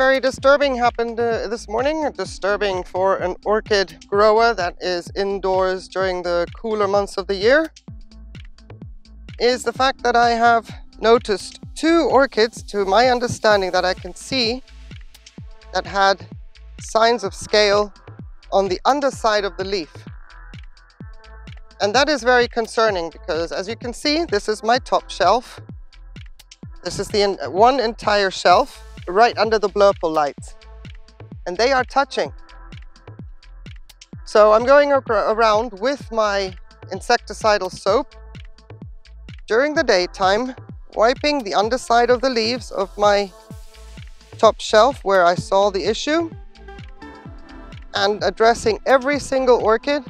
Very disturbing happened uh, this morning. Disturbing for an orchid grower that is indoors during the cooler months of the year is the fact that I have noticed two orchids, to my understanding, that I can see that had signs of scale on the underside of the leaf. And that is very concerning because as you can see, this is my top shelf. This is the one entire shelf right under the blurple lights. And they are touching. So I'm going around with my insecticidal soap during the daytime, wiping the underside of the leaves of my top shelf where I saw the issue and addressing every single orchid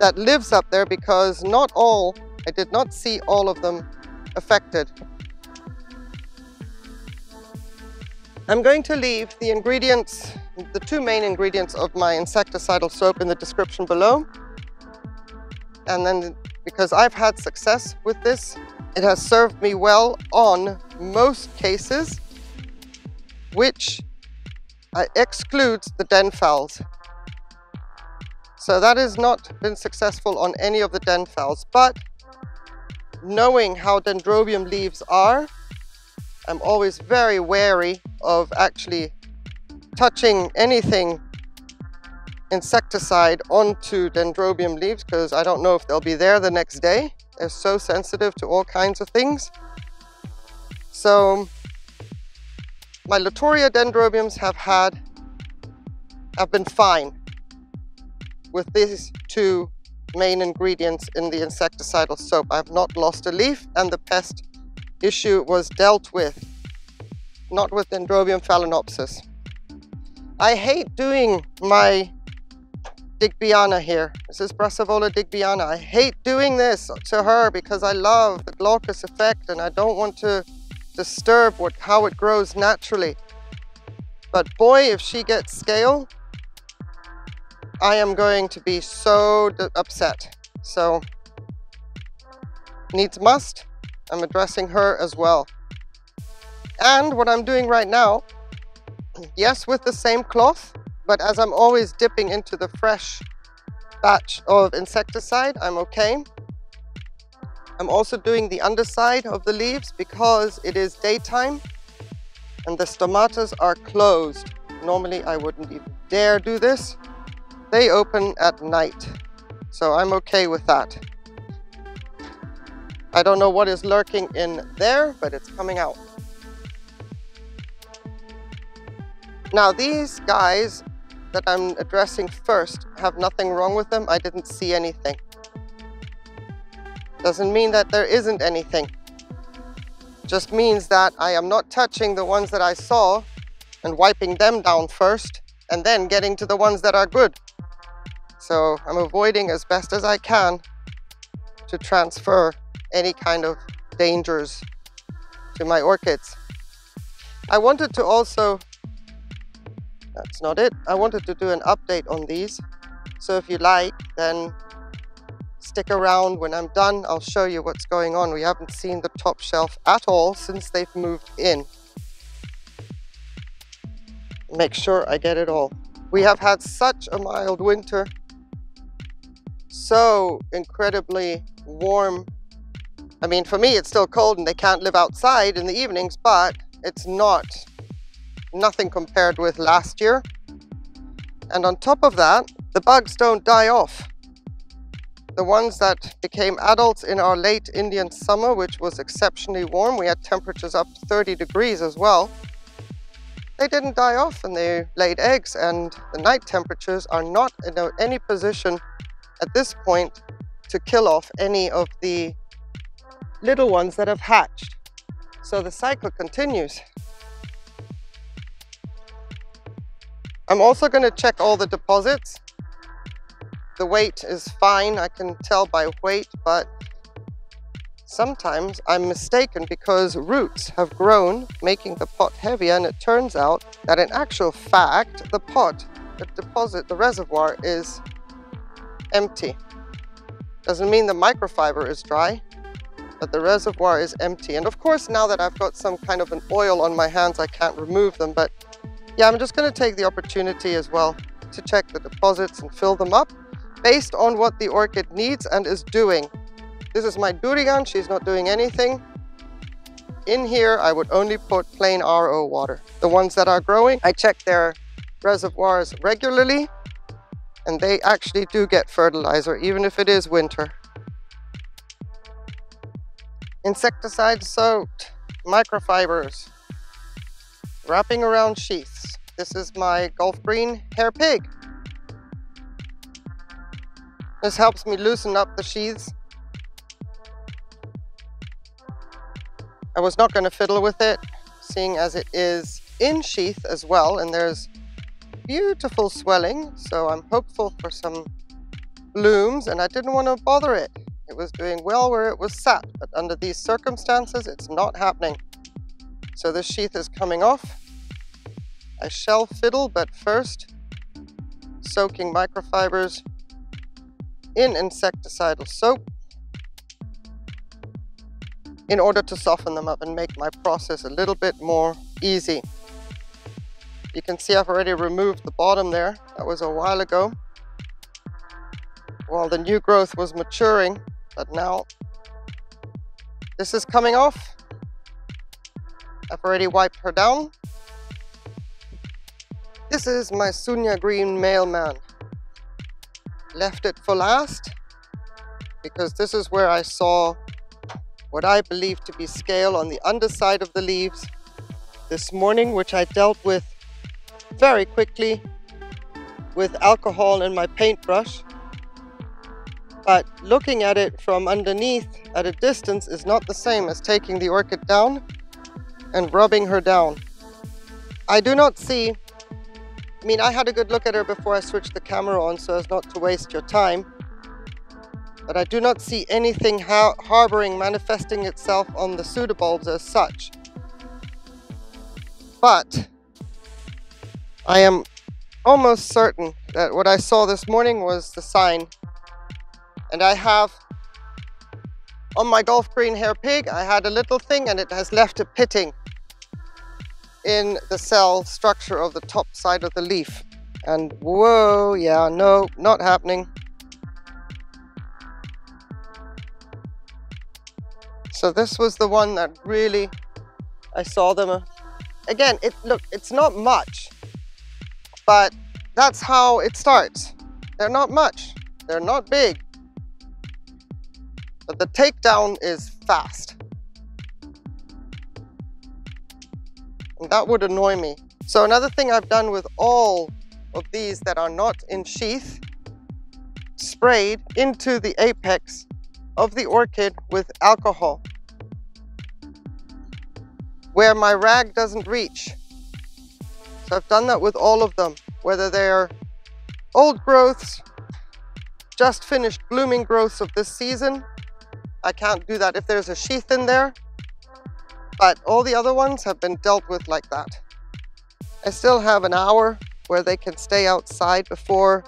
that lives up there because not all, I did not see all of them affected. I'm going to leave the ingredients, the two main ingredients of my insecticidal soap in the description below. And then because I've had success with this, it has served me well on most cases, which excludes the den phals. So that has not been successful on any of the den phals, but knowing how dendrobium leaves are, I'm always very wary of actually touching anything insecticide onto dendrobium leaves because I don't know if they'll be there the next day. They're so sensitive to all kinds of things. So my Latouria dendrobiums have had, have been fine with these two main ingredients in the insecticidal soap. I have not lost a leaf and the pest issue was dealt with, not with Dendrobium phalaenopsis. I hate doing my Digbyana here. This is Brassavola digbyana. I hate doing this to her because I love the glaucous effect and I don't want to disturb what, how it grows naturally. But boy, if she gets scale, I am going to be so upset. So, needs must, I'm addressing her as well. And what I'm doing right now, yes, with the same cloth, but as I'm always dipping into the fresh batch of insecticide, I'm okay. I'm also doing the underside of the leaves because it is daytime and the stomatas are closed. Normally I wouldn't even dare do this. They open at night, so I'm okay with that. I don't know what is lurking in there, but it's coming out. Now these guys that I'm addressing first have nothing wrong with them. I didn't see anything. Doesn't mean that there isn't anything. Just means that I am not touching the ones that I saw and wiping them down first and then getting to the ones that are good. So I'm avoiding as best as I can to transfer any kind of dangers to my orchids. I wanted to also, that's not it, I wanted to do an update on these. So if you like, then stick around. When I'm done, I'll show you what's going on. We haven't seen the top shelf at all since they've moved in. Make sure I get it all. We have had such a mild winter. So incredibly warm I mean, for me, it's still cold and they can't live outside in the evenings, but it's not nothing compared with last year. And on top of that, the bugs don't die off. The ones that became adults in our late Indian summer, which was exceptionally warm, we had temperatures up to 30 degrees as well, they didn't die off and they laid eggs and the night temperatures are not in any position at this point to kill off any of the little ones that have hatched. So the cycle continues. I'm also going to check all the deposits. The weight is fine, I can tell by weight, but sometimes I'm mistaken because roots have grown, making the pot heavier, and it turns out that in actual fact, the pot, the deposit, the reservoir is empty. Doesn't mean the microfiber is dry, but the reservoir is empty. And of course, now that I've got some kind of an oil on my hands, I can't remove them. But yeah, I'm just going to take the opportunity as well to check the deposits and fill them up based on what the orchid needs and is doing. This is my durian, she's not doing anything. In here, I would only put plain RO water. The ones that are growing, I check their reservoirs regularly and they actually do get fertilizer, even if it is winter. Insecticide soaked microfibers wrapping around sheaths. This is my Golf Green Hair Pig. This helps me loosen up the sheaths. I was not going to fiddle with it, seeing as it is in sheath as well, and there's beautiful swelling, so I'm hopeful for some blooms, and I didn't want to bother it. It was doing well where it was sat, but under these circumstances, it's not happening. So the sheath is coming off. I shall fiddle, but first, soaking microfibers in insecticidal soap in order to soften them up and make my process a little bit more easy. You can see I've already removed the bottom there. That was a while ago. While the new growth was maturing, but now this is coming off. I've already wiped her down. This is my Sunya Green Mailman. Left it for last because this is where I saw what I believe to be scale on the underside of the leaves this morning, which I dealt with very quickly with alcohol and my paintbrush. But looking at it from underneath at a distance is not the same as taking the orchid down and rubbing her down. I do not see, I mean, I had a good look at her before I switched the camera on so as not to waste your time. But I do not see anything ha harboring, manifesting itself on the pseudobulbs as such. But I am almost certain that what I saw this morning was the sign. And I have on my golf Green Hair Pig, I had a little thing and it has left a pitting in the cell structure of the top side of the leaf. And whoa, yeah, no, not happening. So this was the one that really, I saw them. Uh, again, it look, it's not much. But that's how it starts. They're not much, they're not big, but the takedown is fast. And that would annoy me. So another thing I've done with all of these that are not in sheath, sprayed into the apex of the orchid with alcohol where my rag doesn't reach. So I've done that with all of them, whether they're old growths, just finished blooming growths of this season. I can't do that if there's a sheath in there, but all the other ones have been dealt with like that. I still have an hour where they can stay outside before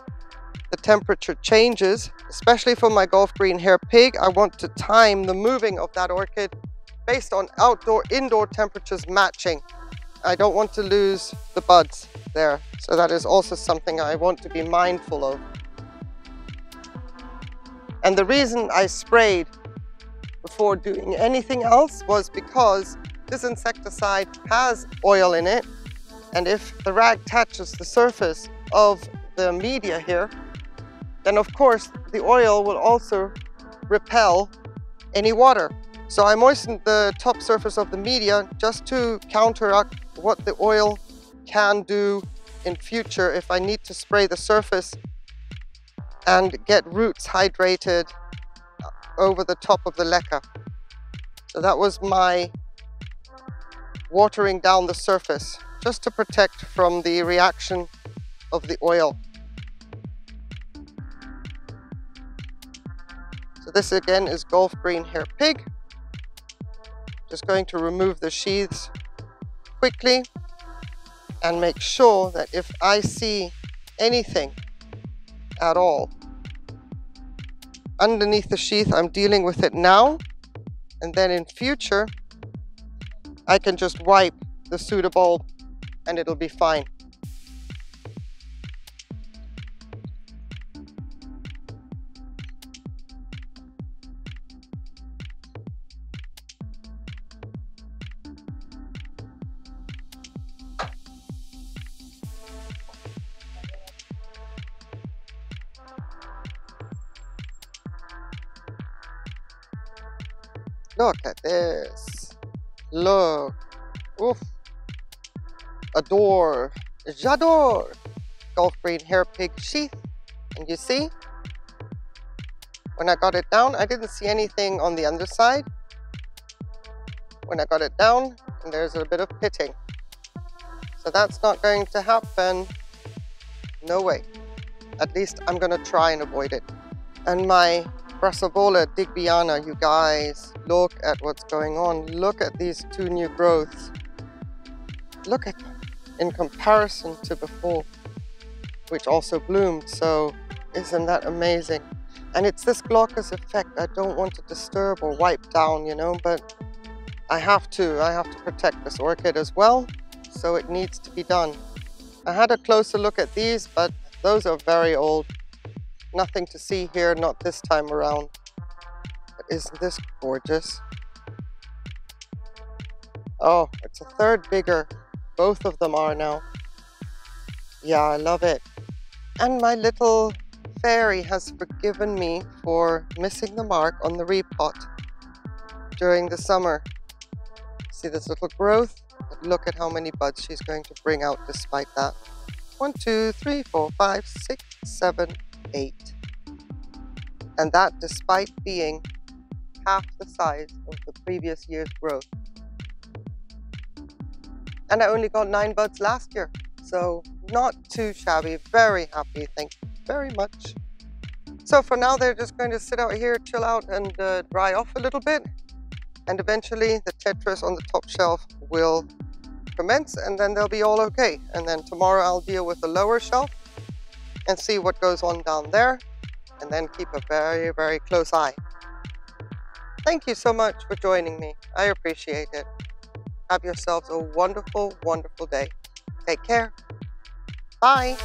the temperature changes, especially for my golf Green Hair Pig. I want to time the moving of that orchid based on outdoor, indoor temperatures matching. I don't want to lose the buds there. So that is also something I want to be mindful of. And the reason I sprayed before doing anything else was because this insecticide has oil in it. And if the rag touches the surface of the media here, then of course the oil will also repel any water. So I moistened the top surface of the media just to counteract what the oil can do in future if I need to spray the surface and get roots hydrated over the top of the leca. So that was my watering down the surface just to protect from the reaction of the oil. So this again is Golf Green Hair Pig. Just going to remove the sheaths quickly and make sure that if I see anything at all underneath the sheath, I'm dealing with it now And then in future, I can just wipe the pseudobulb and it'll be fine. Look at this. Look. Oof. Adore. J'adore. Golf green hair pig sheath. And you see, when I got it down, I didn't see anything on the underside. When I got it down, and there's a bit of pitting. So that's not going to happen. No way. At least I'm going to try and avoid it. And my Brassavola digbyana, you guys, look at what's going on. Look at these two new growths. Look at them in comparison to before, which also bloomed. So isn't that amazing? And it's this glaucous effect I don't want to disturb or wipe down, you know, but I have to. I have to protect this orchid as well, so it needs to be done. I had a closer look at these, but those are very old. Nothing to see here, not this time around. But isn't this gorgeous? Oh, it's a third bigger. Both of them are now. Yeah, I love it. And my little fairy has forgiven me for missing the mark on the repot during the summer. See this little growth? Look at how many buds she's going to bring out despite that. One, two, three, four, five, six, seven, eight. And that despite being half the size of the previous year's growth. And I only got nine buds last year. So not too shabby, very happy, thank you very much. So for now, they're just going to sit out here, chill out and uh, dry off a little bit. And eventually the tetras on the top shelf will commence and then they'll be all okay. And then tomorrow I'll deal with the lower shelf and see what goes on down there and then keep a very, very close eye. Thank you so much for joining me. I appreciate it. Have yourselves a wonderful, wonderful day. Take care. Bye.